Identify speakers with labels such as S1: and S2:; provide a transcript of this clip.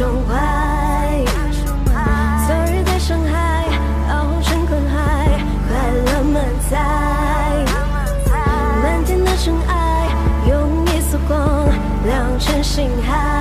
S1: Sorry，被伤害熬成困海，快乐满载，漫天的尘埃，用一束光亮成星海。